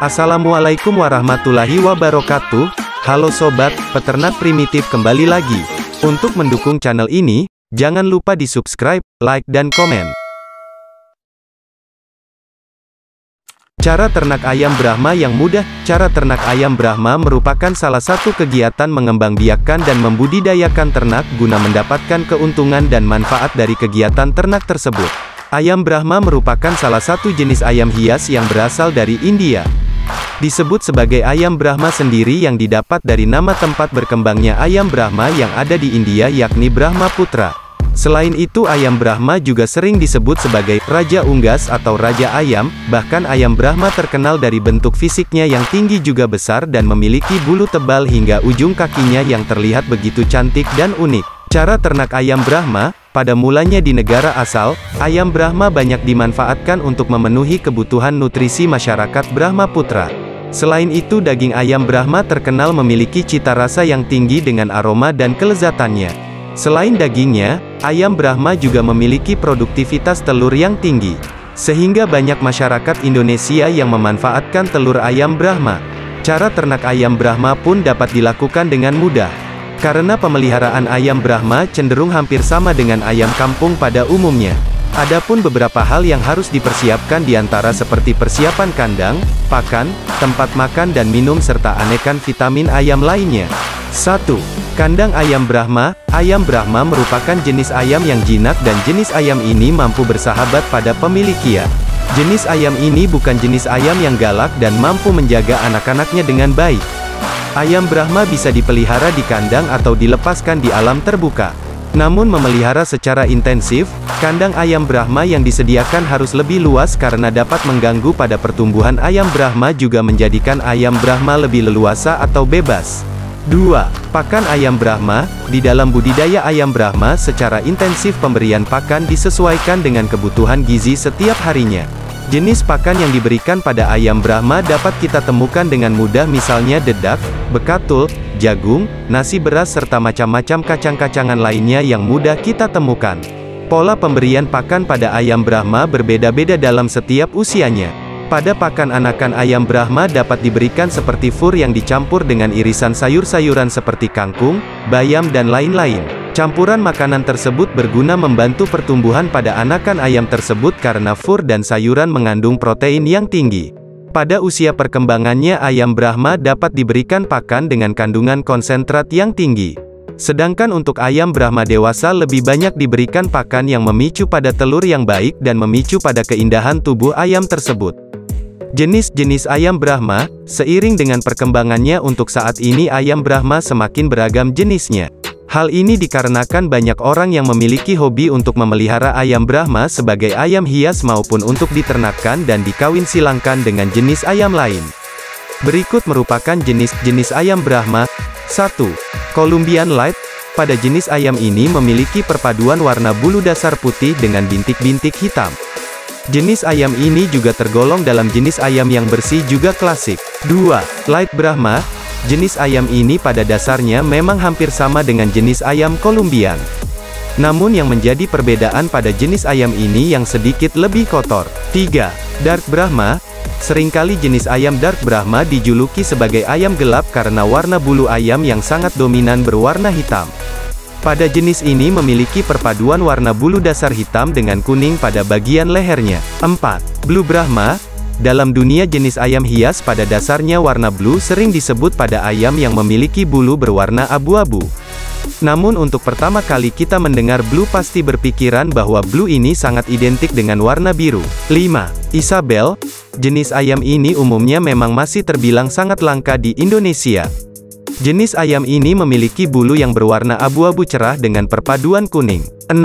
Assalamualaikum warahmatullahi wabarakatuh. Halo sobat, peternak primitif kembali lagi. Untuk mendukung channel ini, jangan lupa di subscribe, like dan komen. Cara ternak ayam Brahma yang mudah Cara ternak ayam Brahma merupakan salah satu kegiatan mengembangbiakkan dan membudidayakan ternak guna mendapatkan keuntungan dan manfaat dari kegiatan ternak tersebut. Ayam Brahma merupakan salah satu jenis ayam hias yang berasal dari India. Disebut sebagai ayam Brahma sendiri yang didapat dari nama tempat berkembangnya ayam Brahma yang ada di India yakni Brahma Putra. Selain itu ayam Brahma juga sering disebut sebagai Raja Unggas atau Raja Ayam, bahkan ayam Brahma terkenal dari bentuk fisiknya yang tinggi juga besar dan memiliki bulu tebal hingga ujung kakinya yang terlihat begitu cantik dan unik. Cara ternak ayam Brahma, pada mulanya di negara asal, ayam Brahma banyak dimanfaatkan untuk memenuhi kebutuhan nutrisi masyarakat Brahma Putra. Selain itu daging ayam Brahma terkenal memiliki cita rasa yang tinggi dengan aroma dan kelezatannya. Selain dagingnya, ayam Brahma juga memiliki produktivitas telur yang tinggi. Sehingga banyak masyarakat Indonesia yang memanfaatkan telur ayam Brahma. Cara ternak ayam Brahma pun dapat dilakukan dengan mudah. Karena pemeliharaan ayam Brahma cenderung hampir sama dengan ayam kampung pada umumnya. Adapun beberapa hal yang harus dipersiapkan di antara seperti persiapan kandang, pakan, tempat makan dan minum serta anekan vitamin ayam lainnya. 1. Kandang ayam Brahma Ayam Brahma merupakan jenis ayam yang jinak dan jenis ayam ini mampu bersahabat pada pemiliknya. Jenis ayam ini bukan jenis ayam yang galak dan mampu menjaga anak-anaknya dengan baik. Ayam Brahma bisa dipelihara di kandang atau dilepaskan di alam terbuka. Namun memelihara secara intensif, kandang ayam Brahma yang disediakan harus lebih luas karena dapat mengganggu pada pertumbuhan ayam Brahma juga menjadikan ayam Brahma lebih leluasa atau bebas. 2. Pakan ayam Brahma, di dalam budidaya ayam Brahma secara intensif pemberian pakan disesuaikan dengan kebutuhan gizi setiap harinya. Jenis pakan yang diberikan pada ayam Brahma dapat kita temukan dengan mudah misalnya dedak, bekatul, jagung, nasi beras serta macam-macam kacang-kacangan lainnya yang mudah kita temukan. Pola pemberian pakan pada ayam Brahma berbeda-beda dalam setiap usianya. Pada pakan anakan ayam Brahma dapat diberikan seperti fur yang dicampur dengan irisan sayur-sayuran seperti kangkung, bayam dan lain-lain. Campuran makanan tersebut berguna membantu pertumbuhan pada anakan ayam tersebut karena fur dan sayuran mengandung protein yang tinggi. Pada usia perkembangannya ayam Brahma dapat diberikan pakan dengan kandungan konsentrat yang tinggi. Sedangkan untuk ayam Brahma dewasa lebih banyak diberikan pakan yang memicu pada telur yang baik dan memicu pada keindahan tubuh ayam tersebut. Jenis-jenis ayam Brahma, seiring dengan perkembangannya untuk saat ini ayam Brahma semakin beragam jenisnya. Hal ini dikarenakan banyak orang yang memiliki hobi untuk memelihara ayam Brahma sebagai ayam hias maupun untuk diternakkan dan dikawin silangkan dengan jenis ayam lain. Berikut merupakan jenis-jenis ayam Brahma. 1. Colombian Light. Pada jenis ayam ini memiliki perpaduan warna bulu dasar putih dengan bintik-bintik hitam. Jenis ayam ini juga tergolong dalam jenis ayam yang bersih juga klasik. 2. Light Brahma. Jenis ayam ini pada dasarnya memang hampir sama dengan jenis ayam Colombian. Namun yang menjadi perbedaan pada jenis ayam ini yang sedikit lebih kotor. 3. Dark Brahma, Seringkali jenis ayam Dark Brahma dijuluki sebagai ayam gelap karena warna bulu ayam yang sangat dominan berwarna hitam. Pada jenis ini memiliki perpaduan warna bulu dasar hitam dengan kuning pada bagian lehernya. 4. Blue Brahma, dalam dunia jenis ayam hias pada dasarnya warna blue sering disebut pada ayam yang memiliki bulu berwarna abu-abu. Namun untuk pertama kali kita mendengar blue pasti berpikiran bahwa blue ini sangat identik dengan warna biru. 5. Isabel, jenis ayam ini umumnya memang masih terbilang sangat langka di Indonesia. Jenis ayam ini memiliki bulu yang berwarna abu-abu cerah dengan perpaduan kuning. 6.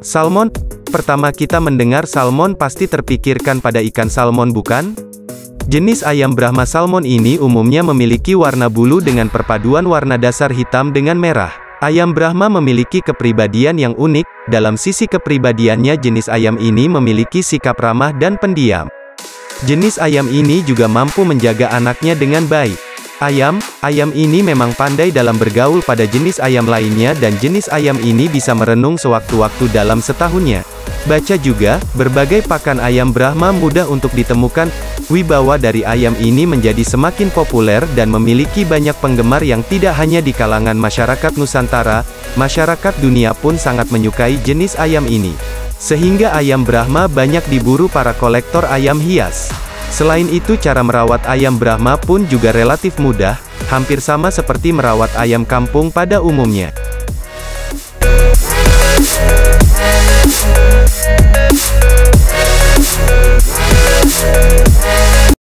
Salmon, Pertama kita mendengar salmon pasti terpikirkan pada ikan salmon bukan? Jenis ayam Brahma salmon ini umumnya memiliki warna bulu dengan perpaduan warna dasar hitam dengan merah. Ayam Brahma memiliki kepribadian yang unik, dalam sisi kepribadiannya jenis ayam ini memiliki sikap ramah dan pendiam. Jenis ayam ini juga mampu menjaga anaknya dengan baik. Ayam, ayam ini memang pandai dalam bergaul pada jenis ayam lainnya dan jenis ayam ini bisa merenung sewaktu-waktu dalam setahunnya. Baca juga, berbagai pakan ayam Brahma mudah untuk ditemukan. Wibawa dari ayam ini menjadi semakin populer dan memiliki banyak penggemar yang tidak hanya di kalangan masyarakat Nusantara, masyarakat dunia pun sangat menyukai jenis ayam ini. Sehingga ayam Brahma banyak diburu para kolektor ayam hias. Selain itu cara merawat ayam Brahma pun juga relatif mudah, hampir sama seperti merawat ayam kampung pada umumnya.